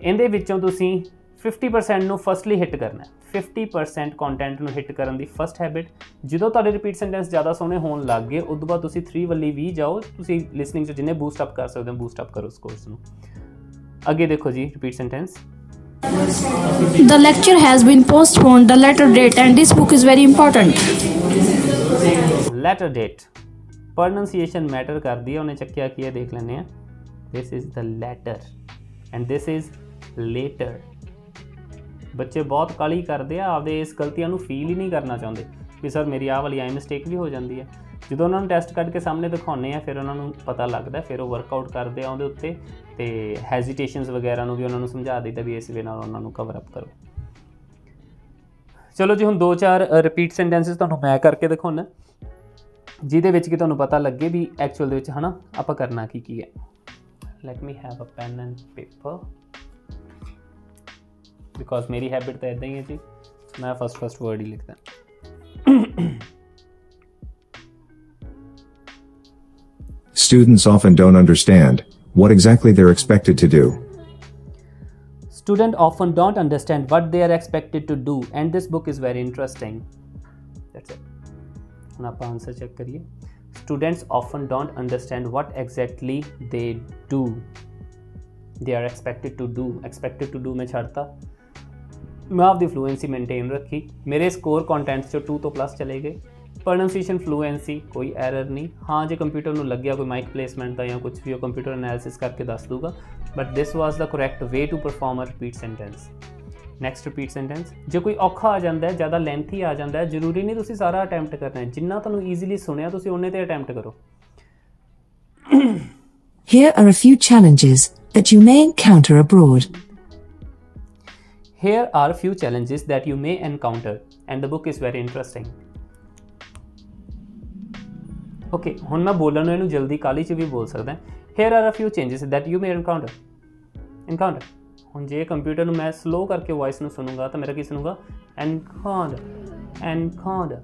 ਇਹਦੇ ਵਿੱਚੋਂ ਤੁਸੀਂ 50% ਨੂੰ ਫਸਟਲੀ ਹਿੱਟ ਕਰਨਾ ਹੈ। 50% ਕੰਟੈਂਟ ਨੂੰ ਹਿੱਟ ਕਰਨ ਦੀ ਫਸਟ ਹੈਬਿਟ ਜਦੋਂ ਤੁਹਾਡੇ ਰਿਪੀਟ ਸੈਂਟੈਂਸ ਜ਼ਿਆਦਾ ਸੋਹਣੇ ਹੋਣ ਲੱਗ ਗਏ ਉਦੋਂ ਬਾਅਦ ਤੁਸੀਂ 3 ਵੱਲੀ ਵੀ ਜਾਓ ਤੁਸੀਂ ਲਿਸਨਿੰਗ 'ਚ ਜਿੰਨੇ ਬੂਸਟ ਅਪ ਕਰ ਸਕਦੇ ਹੋ ਬੂਸਟ ਅਪ ਕਰੋ ਉਸ ਕੋਰਸ ਨੂੰ। ਅੱਗੇ ਦੇਖੋ ਜੀ repeat sentence The lecture has been postponed. The later date and this book is very important. Letter date pronunciation matter ਕਰਦੀ ਹੈ ਉਹਨੇ ਚੱਕਿਆ ਕੀ ਹੈ ਦੇਖ ਲੈਂਦੇ ਆ this is the letter and this is later ਬੱਚੇ ਬਹੁਤ ਕਾਲੀ ਕਰਦੇ ਆ, ਆਪਦੇ ਇਸ ਗਲਤੀਆਂ ਨੂੰ ਫੀਲ ਹੀ ਨਹੀਂ ਕਰਨਾ ਚਾਹੁੰਦੇ। ਵੀ ਸਰ ਮੇਰੀ ਆਹ ਵਾਲੀ ਆਈ ਮਿਸਟੇਕ ਵੀ ਹੋ ਜਾਂਦੀ ਹੈ। ਜਦੋਂ ਉਹਨਾਂ ਨੂੰ ਟੈਸਟ ਕੱਢ ਕੇ ਸਾਹਮਣੇ ਦਿਖਾਉਂਦੇ ਆ, ਫਿਰ ਉਹਨਾਂ ਨੂੰ ਪਤਾ ਲੱਗਦਾ, ਫਿਰ ਉਹ ਵਰਕਆਊਟ ਕਰਦੇ ਆ ਉਹਦੇ ਉੱਤੇ ਤੇ ਹੈਜ਼ਿਟੇਸ਼ਨਸ ਵਗੈਰਾ ਨੂੰ ਵੀ ਉਹਨਾਂ ਨੂੰ ਸਮਝਾ ਦਿੱਤਾ ਵੀ ਇਸ ਵੇ ਨਾਲ ਉਹਨਾਂ ਨੂੰ ਕਵਰ ਅਪ ਕਰੋ। ਚਲੋ ਜੀ, ਹੁਣ ਦੋ ਚਾਰ ਰਿਪੀਟ ਸੈਂਟੈਂਸਸ ਤੁਹਾਨੂੰ ਮੈਂ ਕਰਕੇ ਦਿਖਾਉਣਾ। ਜਿਹਦੇ ਵਿੱਚ ਕਿ ਤੁਹਾਨੂੰ ਪਤਾ ਲੱਗੇ ਵੀ ਐਕਚੁਅਲ ਦੇ ਵਿੱਚ, ਹਨਾ, ਆਪਾਂ ਕਰਨਾ ਕੀ ਕੀ ਹੈ। Let me have a pen and paper because ਮੇਰੀ ਹੈਬਿਟ ਤਾਂ ਇਦਾਂ ਹੀ ਹੈ ਜੀ ਮੈਂ ਫਸਟ ਫਸਟ ਵਰਡ ਹੀ ਲਿਖਦਾ Students often don't understand what exactly they're expected to do. Student often don't understand what they are expected to do and this book is very interesting. That's it. ਹੁਣ ਆਪਾਂ ਆਨਸਰ ਚੈੱਕ ਕਰੀਏ Students often don't understand what exactly they do. They are expected to do. Expected to do ਮੈਂ ਛੱਡਤਾ ਮੈਂ ਆਪਦੀ ਫਲੂਐਂਸੀ ਮੇਨਟੇਨ ਰੱਖੀ। ਮੇਰੇ ਸਕੋਰ ਕੰਟੈਂਟਸ ਚੋਂ 2 ਤੋਂ ਪਲੱਸ ਚਲੇ ਗਏ। ਪ੍ਰੋਨੰਸੀਏਸ਼ਨ ਫਲੂਐਂਸੀ ਕੋਈ ਐਰਰ ਨਹੀਂ। ਹਾਂ, ਜੇ ਕੰਪਿਊਟਰ ਨੂੰ ਲੱਗਿਆ ਕੋਈ ਮਾਈਕ ਪਲੇਸਮੈਂਟ ਦਾ ਜਾਂ ਕੁਝ ਵੀ, ਉਹ ਕੰਪਿਊਟਰ ਐਨਾਲਿਸਿਸ ਕਰਕੇ ਦੱਸ ਦੂਗਾ। But this was the correct way to perform a repeat sentence next repeat sentence ਜੇ ਕੋਈ ਔਖਾ ਆ ਜਾਂਦਾ ਹੈ, ਜ਼ਿਆਦਾ ਲੈਂਥੀ ਆ ਜਾਂਦਾ ਹੈ, ਜ਼ਰੂਰੀ ਨਹੀਂ ਤੁਸੀਂ ਸਾਰਾ ਅਟੈਂਪਟ ਕਰਨਾ ਹੈ। ਜਿੰਨਾ ਤੁਹਾਨੂੰ ਈਜ਼ੀਲੀ ਸੁਣਿਆ, ਤੁਸੀਂ ਉਹਨੇ ਤੇ ਅਟੈਂਪਟ ਕਰੋ। Here are a few challenges that you may encounter abroad. Here are few challenges that you may encounter and the book is very interesting. Okay ਹੁਣ ਮੈਂ ਬੋਲਣ ਨੂੰ ਇਹਨੂੰ ਜਲਦੀ ਕਾਲੀ ਚ ਵੀ ਬੋਲ ਸਕਦਾ here are a few changes that you may encounter encounter ਹੁਣ ਜੇ ਕੰਪਿਊਟਰ ਨੂੰ ਮੈਂ ਸਲੋ ਕਰਕੇ ਵੌਇਸ ਨੂੰ ਸੁਣੂੰਗਾ ਤਾਂ ਮੇਰਾ ਕੀ ਸੁਣੂਗਾ encounter encounter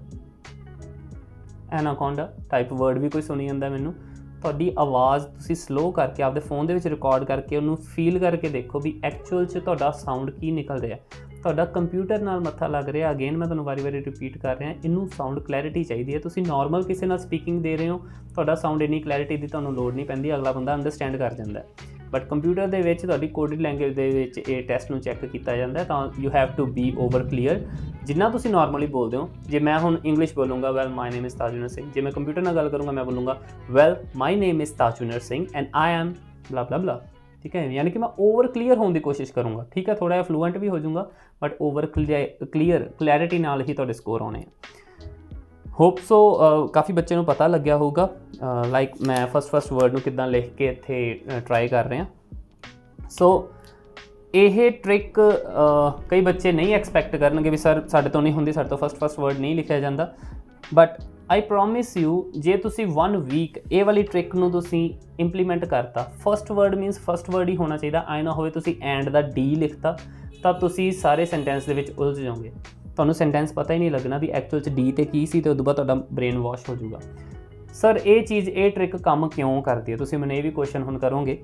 anaconda type word ਵੀ ਕੋਈ ਸੁਣੀ ਜਾਂਦਾ ਮੈਨੂੰ ਤੁਹਾਡੀ ਆਵਾਜ਼ ਤੁਸੀਂ ਸਲੋ ਕਰਕੇ ਆਪਦੇ ਫੋਨ ਦੇ ਵਿੱਚ ਰਿਕਾਰਡ ਕਰਕੇ ਉਹਨੂੰ ਫੀਲ ਕਰਕੇ ਦੇਖੋ ਵੀ ਐਕਚੁਅਲ 'ਚ ਤੁਹਾਡਾ ਸਾਊਂਡ ਕੀ ਨਿਕਲ ਰਿਹਾ। ਤੁਹਾਡਾ ਕੰਪਿਊਟਰ ਨਾਲ ਮੱਥਾ ਲੱਗ ਰਿਹਾ। ਅਗੇਨ ਮੈਂ ਤੁਹਾਨੂੰ ਵਾਰੀ-ਵਾਰੀ ਰਿਪੀਟ ਕਰ ਰਿਹਾ, ਇਹਨੂੰ ਸਾਊਂਡ ਕਲੈਰਿਟੀ ਚਾਹੀਦੀ ਹੈ। ਤੁਸੀਂ ਨਾਰਮਲ ਕਿਸੇ ਨਾਲ ਸਪੀਕਿੰਗ ਦੇ ਰਹੇ ਹੋ, ਤੁਹਾਡਾ ਸਾਊਂਡ ਇੰਨੀ ਕਲੈਰਿਟੀ ਦੀ ਤੁਹਾਨੂੰ ਲੋੜ ਨਹੀਂ ਪੈਂਦੀ, ਅਗਲਾ ਬੰਦਾ ਅੰਡਰਸਟੈਂਡ ਕਰ ਜਾਂਦਾ ਹੈ। ਬਟ ਕੰਪਿਊਟਰ ਦੇ ਵਿੱਚ ਤੁਹਾਡੀ ਕੋਡਡ ਲੈਂਗੁਏਜ ਦੇ ਵਿੱਚ ਇਹ ਟੈਸਟ ਨੂੰ ਚੈੱਕ ਕੀਤਾ ਜਾਂਦਾ ਤਾਂ you have to be over clear ਜਿੰਨਾ ਤੁਸੀਂ ਨਾਰਮਲੀ ਬੋਲਦੇ ਹੋ, ਜੇ ਮੈਂ ਹੁਣ English ਬੋਲੂੰਗਾ well my name is Tajunar Singh ਜੇ ਮੈਂ ਕੰਪਿਊਟਰ ਨਾਲ ਗੱਲ ਕਰੂੰਗਾ, ਮੈਂ ਬੋਲੂੰਗਾ well my name is Tajunar Singh and I am blah blah blah ਠੀਕ ਹੈ? ਯਾਨੀ ਕਿ ਮੈਂ ਓਵਰ ਕਲੀਅਰ ਹੋਣ ਦੀ ਕੋਸ਼ਿਸ਼ ਕਰੂੰਗਾ। ਠੀਕ ਹੈ? ਥੋੜਾ ਜਿਹਾ ਫਲੂਐਂਟ ਵੀ ਹੋ ਜਾਊਂਗਾ ਬਟ ਓਵਰ ਕਲੀਅਰ ਕਲੈਰਿਟੀ ਨਾਲ ਹੀ ਤੁਹਾਡੇ ਸਕੋਰ ਆਉਣੇ ਆ। ਹੋਪ ਸੋ ਕਾਫੀ ਬੱਚੇ ਨੂੰ ਪਤਾ ਲੱਗਿਆ ਹੋਊਗਾ। ਲਾਈਕ ਮੈਂ ਫਸਟ ਫਸਟ ਵਰਡ ਨੂੰ ਕਿੱਦਾਂ ਲਿਖ ਕੇ ਇੱਥੇ ਟਰਾਈ ਕਰ ਰਿਹਾ। ਸੋ ਇਹ ਟ੍ਰਿਕ ਕਈ ਬੱਚੇ ਨਹੀਂ ਐਕਸਪੈਕਟ ਕਰਨਗੇ ਵੀ ਸਰ, ਸਾਡੇ ਤੋਂ ਨਹੀਂ ਹੁੰਦੀ, ਸਾਡੇ ਤੋਂ ਫਸਟ ਫਸਟ ਵਰਡ ਨਹੀਂ ਲਿਖਿਆ ਜਾਂਦਾ। ਬਟ ਆਈ ਪ੍ਰੋਮਿਸ ਯੂ ਜੇ ਤੁਸੀਂ 1 ਵੀਕ ਇਹ ਵਾਲੀ ਟ੍ਰਿਕ ਨੂੰ ਤੁਸੀਂ ਇੰਪਲੀਮੈਂਟ ਕਰਤਾ first word means first word ਹੀ ਹੋਣਾ ਚਾਹੀਦਾ। ਆਈ ਨਾ ਹੋਵੇ ਤੁਸੀਂ ਐਂਡ ਦਾ ਡੀ ਲਿਖਤਾ, ਤਾਂ ਤੁਸੀਂ ਸਾਰੇ ਸੈਂਟੈਂਸ ਦੇ ਵਿੱਚ ਉਲਝ ਜਾਓਗੇ। ਤੁਹਾਨੂੰ ਸੈਂਟੈਂਸ ਪਤਾ ਹੀ ਨਹੀਂ ਲੱਗਣਾ ਵੀ ਐਕਚੁਅਲ ਚ ਡੀ ਤੇ ਕੀ ਸੀ ਤੇ ਉਦੋਂ ਬਾਅਦ ਤੁਹਾਡਾ ਬ੍ਰੇਨ ਵਾਸ਼ ਹੋ ਜਾਊਗਾ। ਸਰ ਇਹ ਚੀਜ਼, ਇਹ ਟ੍ਰਿਕ ਕੰਮ ਕਿਉਂ ਕਰਦੀ ਹੈ? ਤੁਸੀਂ ਮੈਨੂੰ ਇਹ ਵੀ ਕੁਐਸਚਨ ਹੁਣ ਕਰੋਗੇ।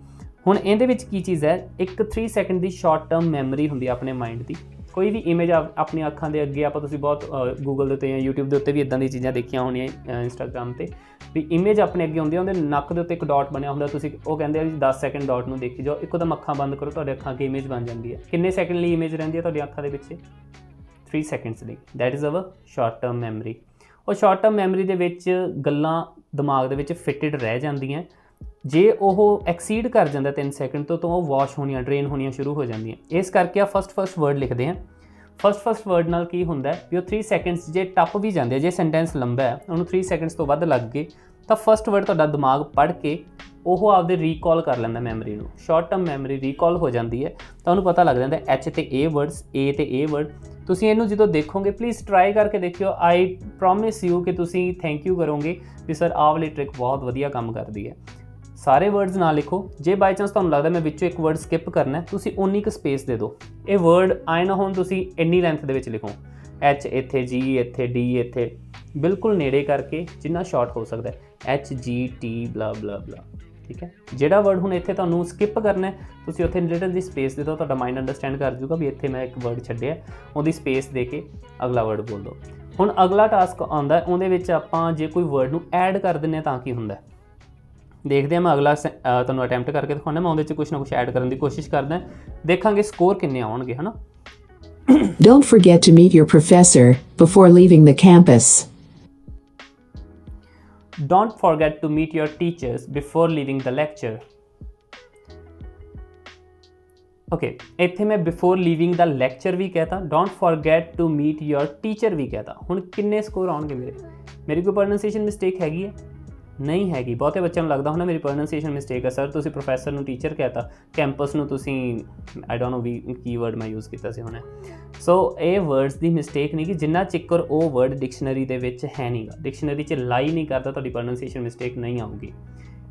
ਹੁਣ ਇਹਦੇ ਵਿੱਚ ਕੀ ਚੀਜ਼ ਹੈ? ਇੱਕ 3 ਸੈਕਿੰਡ ਦੀ ਸ਼ਾਰਟ ਟਰਮ ਮੈਮਰੀ ਹੁੰਦੀ ਹੈ ਆਪਣੇ ਮਾਈਂਡ ਦੀ। ਕੋਈ ਵੀ ਇਮੇਜ ਆਪਣੀ ਅੱਖਾਂ ਦੇ ਅੱਗੇ ਆਪਾਂ ਤੁਸੀਂ ਬਹੁਤ ਗੂਗਲ ਦੇ ਉੱਤੇ ਜਾਂ YouTube ਦੇ ਉੱਤੇ ਵੀ ਇਦਾਂ ਦੀ ਚੀਜ਼ਾਂ ਦੇਖੀਆਂ ਹੋਣੀਆਂ ਇੰਸਟਾਗ੍ਰam ਤੇ। ਵੀ ਇਮੇਜ ਆਪਣੇ ਅੱਗੇ ਹੁੰਦੀ ਹੈ, ਉਹਦੇ ਨੱਕ ਦੇ ਉੱਤੇ ਇੱਕ ਡਾਟ ਬਣਿਆ ਹੁੰਦਾ। ਤੁਸੀਂ ਉਹ ਕਹਿੰਦੇ ਆ ਵੀ 10 ਸੈਕਿੰਡ ਡਾਟ ਨੂੰ ਦੇਖੀ ਜਾਓ। ਇੱਕੋ ਦਮ ਅੱਖਾਂ ਬੰਦ ਕਰੋ, ਤੁਹਾਡੇ ਅੱਖਾਂ 'ਤੇ ਇਮੇਜ ਬਣ ਜਾਂਦੀ ਹੈ। ਕਿੰਨੇ ਸੈਕਿੰਡ ਲਈ ਇਮੇਜ ਰਹਿੰਦੀ ਹੈ ਤੁਹਾਡੀ ਅੱਖਾਂ ਦੇ ਵਿੱਚ 3 ਸੈਕਿੰਡਸ ਲਈ that is our short term memory ਉਹ ਸ਼ਾਰਟ ਟਰਮ ਮੈਮਰੀ ਦੇ ਵਿੱਚ ਗੱਲਾਂ ਦਿਮਾਗ ਦੇ ਵਿੱਚ ਫਿਟਡ ਰਹਿ ਜਾਂਦੀਆਂ। ਜੇ ਉਹ ਐਕਸੀਡ ਕਰ ਜਾਂਦਾ 3 ਸੈਕਿੰਡ ਤੋਂ, ਤਾਂ ਉਹ ਵਾਸ਼ ਹੋਣੀਆਂ ਡਰੇਨ ਹੋਣੀਆਂ ਸ਼ੁਰੂ ਹੋ ਜਾਂਦੀਆਂ। ਇਸ ਕਰਕੇ ਆ ਫਸਟ ਫਸਟ ਵਰਡ ਲਿਖਦੇ ਆ ਫਸਟ ਫਸਟ ਵਰਡ ਨਾਲ ਕੀ ਹੁੰਦਾ ਵੀ ਉਹ 3 ਸੈਕਿੰਡਸ ਜੇ ਟੱਪ ਵੀ ਜਾਂਦੇ ਜੇ ਸੈਂਟੈਂਸ ਲੰਬਾ ਹੈ, ਉਹਨੂੰ 3 ਸੈਕਿੰਡਸ ਤੋਂ ਵੱਧ ਲੱਗ ਗਏ, ਤਾਂ ਫਸਟ ਵਰਡ ਤੁਹਾਡਾ ਦਿਮਾਗ ਪੜ੍ਹ ਕੇ ਉਹ ਆਪਦੇ ਰੀਕਾਲ ਕਰ ਲੈਂਦਾ ਮੈਮਰੀ ਨੂੰ। ਸ਼ਾਰਟ ਟਰਮ ਮੈਮਰੀ ਰੀਕਾਲ ਹੋ ਜਾਂਦੀ ਹੈ, ਤਾਂ ਉਹਨੂੰ ਪਤਾ ਲੱਗ ਜਾਂਦਾ ਐਚ ਤੇ ਏ ਵਰਡਸ ਏ ਤੇ ਏ ਵਰਡ ਤੁਸੀਂ ਇਹਨੂੰ ਜਦੋਂ ਦੇਖੋਗੇ ਪਲੀਜ਼ ਟਰਾਈ ਕਰਕੇ ਦੇਖਿਓ। ਆਈ ਪ੍ਰੋਮਿਸ ਯੂ ਕਿ ਤੁਸੀਂ ਥੈਂਕ ਯੂ ਕਰੋਗੇ ਵੀ ਸਰ ਆਹ ਵਾਲੀ ਟ੍ਰਿਕ ਬਹੁਤ ਵਧੀਆ ਕੰਮ ਕਰਦੀ ਹੈ। ਸਾਰੇ ਵਰਡਸ ਨਾ ਲਿਖੋ। ਜੇ ਬਾਈ ਚਾਂਸ ਤੁਹਾਨੂੰ ਲੱਗਦਾ ਮੈਂ ਵਿੱਚੋਂ ਇੱਕ ਵਰਡ ਸਕਿਪ ਕਰਨਾ ਤੁਸੀਂ ਉਨੀ ਕੁ ਸਪੇਸ ਦੇ ਦਿਓ। ਇਹ ਵਰਡ ਆਏ ਨਾ ਹੋਣ, ਤੁਸੀਂ ਇੰਨੀ ਲੈਂਥ ਦੇ ਵਿੱਚ ਲਿਖੋ। ਐਚ ਇੱਥੇ ਜੀ ਇੱਥੇ ਡੀ ਇੱਥੇ ਬਿਲਕੁਲ ਨੇੜੇ ਕਰਕੇ ਜਿੰਨਾ ਸ਼ਾਰਟ ਹੋ ਸਕਦਾ ਹੈ। ਐਚ ਜੀ ਟੀ ਬਲਾ ਬਲਾ ਬਲਾ ਠੀਕ ਹੈ? ਜਿਹੜਾ ਵਰਡ ਹੁਣ ਇੱਥੇ ਤੁਹਾਨੂੰ ਸਕਿਪ ਕਰਨਾ ਤੁਸੀਂ ਉੱਥੇ ਲਿਟਲ ਦੀ ਸਪੇਸ ਦੇ ਦਿਓ, ਤੁਹਾਡਾ ਮਾਈਂਡ ਅੰਡਰਸਟੈਂਡ ਕਰ ਜੂਗਾ ਵੀ ਇੱਥੇ ਮੈਂ ਇੱਕ ਵਰਡ ਛੱਡਿਆ ਉਹਦੀ ਸਪੇਸ ਦੇ ਕੇ ਅਗਲਾ ਵਰਡ ਬੋਲ ਦਿਓ। ਹੁਣ ਅਗਲਾ ਟਾਸਕ ਆਉਂਦਾ ਉਹਦੇ ਵਿੱਚ ਆਪਾਂ ਜੇ ਕੋਈ ਵਰਡ ਨੂੰ ਐਡ ਕਰ ਦਿੰਨੇ ਤਾਂ ਕੀ ਹੁੰਦਾ ਦੇਖਦੇ ਹਾਂ, ਮੈਂ ਅਗਲਾ ਤੁਹਾਨੂੰ ਅਟੈਂਪਟ ਕਰਕੇ ਦਿਖਾਉਣਾ ਮੈਂ ਉਹਦੇ ਵਿੱਚ ਕੁਝ ਨਾ ਕੁਝ ਐਡ ਕਰਨ ਦੀ ਕੋਸ਼ਿਸ਼ ਕਰਦਾ ਦੇਖਾਂਗੇ ਸਕੋਰ ਕਿੰਨੇ ਆਉਣਗੇ, ਹਨਾ? Don't forget to meet your professor before leaving the campus. Don't forget to meet your teachers before leaving the lecture. Okay ਇੱਥੇ ਮੈਂ ਬਿਫੋਰ ਲੀਵਿੰਗ ਦਾ ਲੈਕਚਰ ਵੀ ਕਹਤਾ don't forget to meet your teacher ਵੀ ਕਹਤਾ ਹੁਣ ਕਿੰਨੇ ਸਕੋਰ ਆਉਣਗੇ ਮੇਰੇ ਮੇਰੀ ਕੋਈ ਪ੍ਰੋਨੰਸੀਏਸ਼ਨ ਮਿਸਟੇਕ ਹੈਗੀ ਹੈ ਨਹੀਂ ਹੈਗੀ। ਬਹੁਤੇ ਬੱਚਿਆਂ ਨੂੰ ਲੱਗਦਾ ਹੁੰਦਾ ਮੇਰੀ ਪ੍ਰੋਨੰਸੀਏਸ਼ਨ ਮਿਸਟੇਕ ਹੈ ਸਰ ਤੁਸੀਂ ਪ੍ਰੋਫੈਸਰ ਨੂੰ ਟੀਚਰ ਕਹਤਾ। ਕੈਂਪਸ ਨੂੰ ਤੁਸੀਂ ਆਈ ਡੋਨਟ ਨੋ ਵੀ ਕੀ ਵਰਡ ਮੈਂ ਯੂਜ਼ ਕੀਤਾ ਸੀ ਹੁਣੇ। ਸੋ ਇਹ ਵਰਡਸ ਦੀ ਮਿਸਟੇਕ ਨਹੀਂ ਕਿ ਜਿੰਨਾ ਚਿੱਕਰ ਉਹ ਵਰਡ ਡਿਕਸ਼ਨਰੀ ਦੇ ਵਿੱਚ ਹੈ ਨਹੀਂਗਾ ਡਿਕਸ਼ਨਰੀ 'ਚ ਲਾਈ ਨਹੀਂ ਕਰਦਾ, ਤੁਹਾਡੀ ਪ੍ਰੋਨੰਸੀਏਸ਼ਨ ਮਿਸਟੇਕ ਨਹੀਂ ਆਊਗੀ।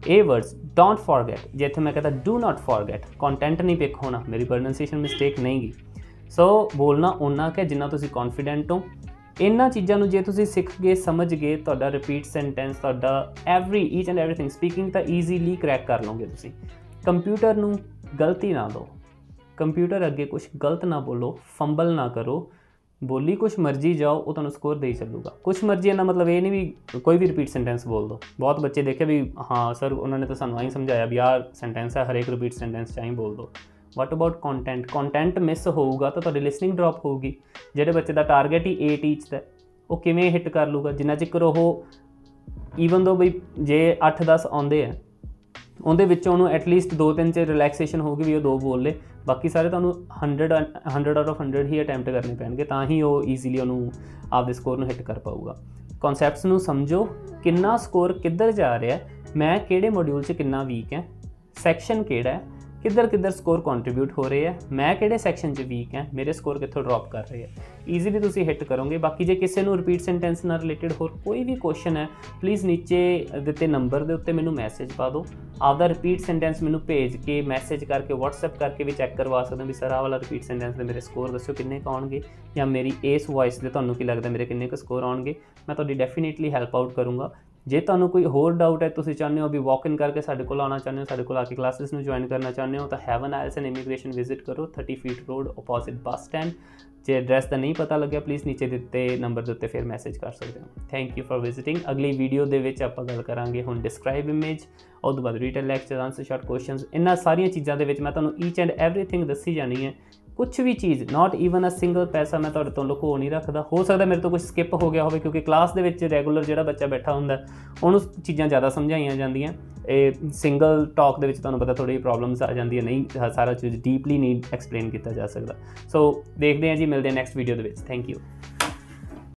ਇਹ ਵਰਡਸ ਡੋਂਟ ਫੋਰਗੇਟ ਜਿੱਥੇ ਮੈਂ ਕਹਿੰਦਾ ਡੂ ਨਾਟ ਫੋਰਗੇਟ ਕੰਟੈਂਟ ਨਹੀਂ ਪਿਕ ਹੋਣਾ, ਮੇਰੀ ਪ੍ਰੋਨੰਸੀਏਸ਼ਨ ਮਿਸਟੇਕ ਨਹੀਂਗੀ ਸੋ ਬੋਲਣਾ ਉਹਨਾਂ ਕਿ ਜਿੰਨਾ ਤੁਸੀਂ ਕੌਨਫੀਡੈਂਟ ਹੋ ਇਹਨਾਂ ਚੀਜ਼ਾਂ ਨੂੰ ਜੇ ਤੁਸੀਂ ਸਿੱਖ ਗਏ, ਸਮਝ ਗਏ, ਤੁਹਾਡਾ ਰਿਪੀਟ ਸੈਂਟੈਂਸ ਤੁਹਾਡਾ every each and everything speaking ਤਾਂ ਈਜ਼ੀਲੀ ਕ੍ਰੈਕ ਕਰ ਲਓਗੇ ਤੁਸੀਂ। ਕੰਪਿਊਟਰ ਨੂੰ ਗਲਤੀ ਨਾ ਦਿਓ। ਕੰਪਿਊਟਰ ਅੱਗੇ ਕੁਝ ਗਲਤ ਨਾ ਬੋਲੋ ਫੰਬਲ ਨਾ ਕਰੋ। ਬੋਲੀ ਕੁਝ ਮਰਜ਼ੀ ਜਾਓ, ਉਹ ਤੁਹਾਨੂੰ ਸਕੋਰ ਦੇਈ ਚੱਲੂਗਾ। ਕੁਝ ਮਰਜ਼ੀ ਦਾ ਮਤਲਬ ਇਹ ਨਹੀਂ ਵੀ ਕੋਈ ਵੀ ਰਿਪੀਟ ਸੈਂਟੈਂਸ ਬੋਲ ਦੋ। ਬਹੁਤ ਬੱਚੇ ਦੇਖੇ ਵੀ, ਹਾਂ ਸਰ ਉਹਨਾਂ ਨੇ ਤਾਂ ਸਾਨੂੰ ਆਈ ਸਮਝਾਇਆ ਵੀ ਆਹ ਸੈਂਟੈਂਸ ਹੈ, ਹਰੇਕ ਰਿਪੀਟ ਸੈਂਟੈਂਸ ਚਾਹੀ ਬੋਲ ਦੋ। What about content content miss ਹੋਊਗਾ ਤਾਂ ਤੁਹਾਡੀ ਲਿਸਨਿੰਗ ਡ੍ਰੌਪ ਹੋਊਗੀ। ਜਿਹੜੇ ਬੱਚੇ ਦਾ ਟਾਰਗੇਟ ਹੀ 8 ਟੀਚ ਦਾ ਉਹ ਕਿਵੇਂ ਹਿੱਟ ਕਰ ਲੂਗਾ ਜਿੰਨਾ ਚਿਰ ਉਹ ਈਵਨ ਦੋ ਬਈ ਜੇ 8-10 ਆਉਂਦੇ ਆ, ਉਹਦੇ ਵਿੱਚੋਂ ਉਹਨੂੰ ਐਟਲੀਸਟ 2-3 ਚ ਰਿਲੈਕਸੇਸ਼ਨ ਹੋਊਗੀ ਵੀ ਉਹ ਦੋ ਬੋਲ ਲੇ। ਬਾਕੀ ਸਾਰੇ ਤੁਹਾਨੂੰ 100 100 ਆਊਟ ਆਫ 100 ਹੀ ਅਟੈਂਪਟ ਕਰਨੇ ਪੈਣਗੇ, ਤਾਂ ਹੀ ਉਹ ਈਜ਼ੀਲੀ ਉਹਨੂੰ ਆਪਦੇ ਸਕੋਰ ਨੂੰ ਹਿੱਟ ਕਰ ਪਾਊਗਾ। ਕਨਸੈਪਟਸ ਨੂੰ ਸਮਝੋ, ਕਿੰਨਾ ਸਕੋਰ ਕਿੱਧਰ ਜਾ ਰਿਹਾ ਮੈਂ ਕਿਹੜੇ ਮੋਡਿਊਲ 'ਚ ਕਿੰਨਾ ਵੀਕ ਹੈ ਸੈਕਸ਼ਨ ਕਿਹੜਾ ਹੈ ਕਿੱਧਰ ਕਿੱਧਰ ਸਕੋਰ ਕੰਟਰੀਬਿਊਟ ਹੋ ਰਹੇ ਆ? ਮੈਂ ਕਿਹੜੇ ਸੈਕਸ਼ਨ 'ਚ ਵੀਕ ਹਾਂ ਮੇਰੇ ਸਕੋਰ ਕਿੱਥੋਂ ਡ੍ਰੌਪ ਕਰ ਰਹੇ ਆ? ਈਜ਼ੀਲੀ ਤੁਸੀਂ ਹਿੱਟ ਕਰੋਗੇ। ਬਾਕੀ ਜੇ ਕਿਸੇ ਨੂੰ ਰਿਪੀਟ ਸੈਂਟੈਂਸ ਨਾਲ ਰਿਲੇਟਡ ਹੋਰ ਕੋਈ ਵੀ ਕੁਐਸਚਨ ਹੈ ਪਲੀਜ਼ ਨੀਚੇ ਦਿੱਤੇ ਨੰਬਰ ਦੇ ਉੱਤੇ ਮੈਨੂੰ ਮੈਸੇਜ ਪਾ ਦਿਓ। ਆਪਦਾ ਰਿਪੀਟ ਸੈਂਟੈਂਸ ਮੈਨੂੰ ਭੇਜ ਕੇ ਮੈਸੇਜ ਕਰਕੇ, WhatsApp ਕਰਕੇ ਵੀ ਚੈੱਕ ਕਰਵਾ ਸਕਦੇ ਹੋ ਵੀ ਸਰ ਆਹ ਵਾਲਾ ਰਿਪੀਟ ਸੈਂਟੈਂਸ ਦੇ ਮੇਰੇ ਸਕੋਰ ਦੱਸੋ ਕਿੰਨੇ ਕੁ ਆਉਣਗੇ ਜਾਂ ਮੇਰੀ ਇਸ ਵੌਇਸ ਦੇ ਤੁਹਾਨੂੰ ਕੀ ਲੱਗਦਾ ਮੇਰੇ ਕਿੰਨੇ ਕੁ ਸਕੋਰ ਆਉਣਗੇ। ਮੈਂ ਤੁਹਾਡੀ ਡੈਫੀਨਿਟਲੀ ਹੈਲਪ ਆਊਟ ਕਰੂੰਗਾ। ਜੇ ਤੁਹਾਨੂੰ ਕੋਈ ਹੋਰ ਡਾਊਟ ਹੈ, ਤੁਸੀਂ ਚਾਹੁੰਦੇ ਹੋ ਵੀ ਵਾਕ ਇਨ ਕਰਕੇ ਸਾਡੇ ਕੋਲ ਆਉਣਾ ਚਾਹੁੰਦੇ ਹੋ, ਸਾਡੇ ਕੋਲ ਆ ਕੇ ਕਲਾਸਿਸ ਨੂੰ ਜੁਆਇਨ ਕਰਨਾ ਚਾਹੁੰਦੇ ਹੋ, ਤਾਂ Haven Isles and immigration visit ਕਰੋ 30 feet road opposite bus stand ਜੇ ਐਡਰੈਸ ਦਾ ਨਹੀਂ ਪਤਾ ਲੱਗਿਆ ਪਲੀਜ਼ ਨੀਚੇ ਦਿੱਤੇ ਨੰਬਰ ਦੇ ਉੱਤੇ ਫਿਰ ਮੈਸੇਜ ਕਰ ਸਕਦੇ ਹੋ। ਥੈਂਕ ਯੂ ਫॉर ਵਿਜ਼ਿਟਿੰਗ ਅਗਲੀ ਵੀਡੀਓ ਦੇ ਵਿੱਚ ਆਪਾਂ ਗੱਲ ਕਰਾਂਗੇ ਹੁਣ ਡਿਸਕ੍ਰਾਈਬ ਇਮੇਜ ਉਹ ਤੋਂ ਬਾਅਦ written lecture answer short questions ਇਹਨਾਂ ਸਾਰੀਆਂ ਚੀਜ਼ਾਂ ਦੇ ਵਿੱਚ ਮੈਂ ਤੁਹਾਨੂੰ ਈਚ ਐਂਡ ਐਵਰੀਥਿੰਗ ਦੱਸੀ ਜਾਣੀ ਹੈ। ਕੁਝ ਵੀ ਚੀਜ਼ ਨਾਟ ਈਵਨ ਅ ਸਿੰਗਲ ਪੈਸਾ ਮੈਂ ਤੁਹਾਡੇ ਤੋਂ ਲੁਕੋ ਨਹੀਂ ਰੱਖਦਾ। ਹੋ ਸਕਦਾ ਮੇਰੇ ਤੋਂ ਕੁਝ ਸਕਿਪ ਹੋ ਗਿਆ ਹੋਵੇ, ਕਿਉਂਕਿ ਕਲਾਸ ਦੇ ਵਿੱਚ ਰੈਗੂਲਰ ਜਿਹੜਾ ਬੱਚਾ ਬੈਠਾ ਹੁੰਦਾ, ਉਹਨੂੰ ਚੀਜ਼ਾਂ ਜ਼ਿਆਦਾ ਸਮਝਾਈਆਂ ਜਾਂਦੀਆਂ। ਇਹ ਸਿੰਗਲ ਟਾਕ ਦੇ ਵਿੱਚ ਤੁਹਾਨੂੰ ਪਤਾ ਥੋੜੀ ਪ੍ਰੋਬਲਮਸ ਆ ਜਾਂਦੀਆਂ, ਨਹੀਂ ਸਾਰਾ ਚੀਜ਼ ਡੀਪਲੀ ਨਹੀਂ ਐਕਸਪਲੇਨ ਕੀਤਾ ਜਾ ਸਕਦਾ। ਸੋ ਦੇਖਦੇ ਹਾਂ ਜੀ, ਮਿਲਦੇ ਹਾਂ ਨੈਕਸਟ ਵੀਡੀਓ ਦੇ ਵਿੱਚ। Thank you